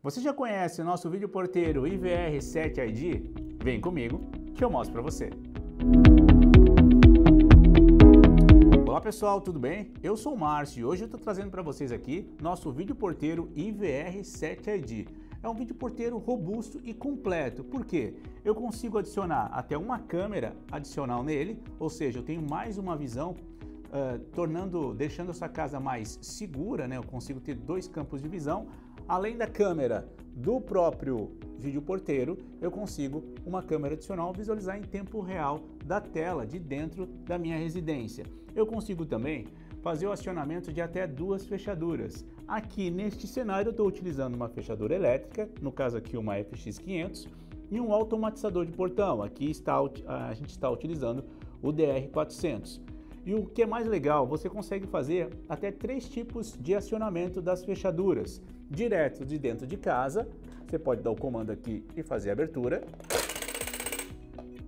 Você já conhece o nosso vídeo porteiro IVR7ID? Vem comigo que eu mostro para você. Olá pessoal, tudo bem? Eu sou o Márcio e hoje eu estou trazendo para vocês aqui nosso vídeo porteiro IVR7ID. É um vídeo porteiro robusto e completo, porque eu consigo adicionar até uma câmera adicional nele, ou seja, eu tenho mais uma visão Uh, tornando, deixando essa casa mais segura, né? Eu consigo ter dois campos de visão, Além da câmera do próprio vídeo porteiro, eu consigo uma câmera adicional visualizar em tempo real da tela de dentro da minha residência. Eu consigo também fazer o acionamento de até duas fechaduras. Aqui neste cenário eu estou utilizando uma fechadura elétrica, no caso aqui uma FX500, e um automatizador de portão. Aqui está, a gente está utilizando o DR400. E o que é mais legal, você consegue fazer até três tipos de acionamento das fechaduras direto de dentro de casa. Você pode dar o comando aqui e fazer a abertura.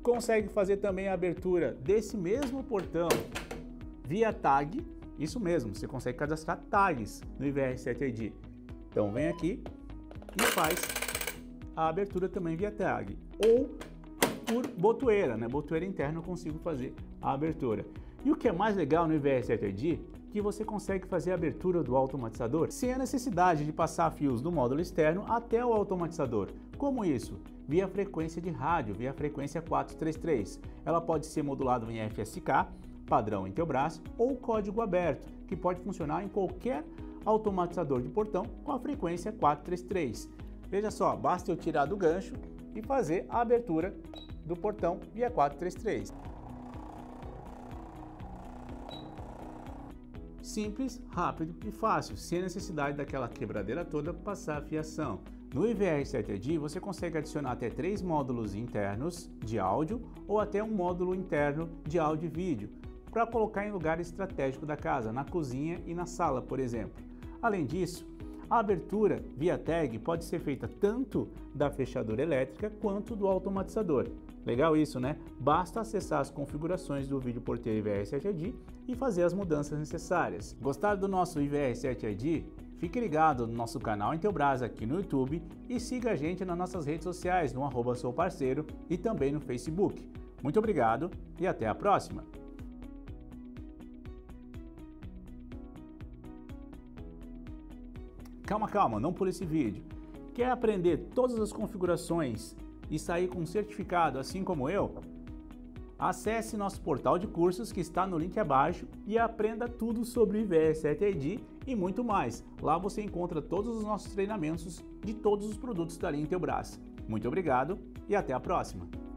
Consegue fazer também a abertura desse mesmo portão via tag. Isso mesmo, você consegue cadastrar tags no IVR7ID. Então vem aqui e faz a abertura também via tag. Ou por botoeira, né? Botoeira interna eu consigo fazer a abertura. E o que é mais legal no IVR7ID que você consegue fazer a abertura do automatizador sem a necessidade de passar fios do módulo externo até o automatizador. Como isso? Via frequência de rádio, via frequência 433. Ela pode ser modulada em FSK, padrão Intelbras, ou código aberto, que pode funcionar em qualquer automatizador de portão com a frequência 433. Veja só, basta eu tirar do gancho e fazer a abertura do portão via 433. Simples, rápido e fácil, sem necessidade daquela quebradeira toda para passar a fiação. No IVR7ED você consegue adicionar até três módulos internos de áudio ou até um módulo interno de áudio e vídeo para colocar em lugar estratégico da casa, na cozinha e na sala, por exemplo. Além disso, a abertura via tag pode ser feita tanto da fechadura elétrica quanto do automatizador. Legal isso, né? Basta acessar as configurações do vídeo porteiro IVR7ID e fazer as mudanças necessárias. Gostaram do nosso IVR7ID? Fique ligado no nosso canal Intelbras aqui no YouTube e siga a gente nas nossas redes sociais no arroba sou parceiro e também no Facebook. Muito obrigado e até a próxima! Calma, calma, não por esse vídeo. Quer aprender todas as configurações e sair com um certificado assim como eu? Acesse nosso portal de cursos que está no link abaixo e aprenda tudo sobre o IVS7ID e muito mais. Lá você encontra todos os nossos treinamentos de todos os produtos da linha Intelbras. Muito obrigado e até a próxima!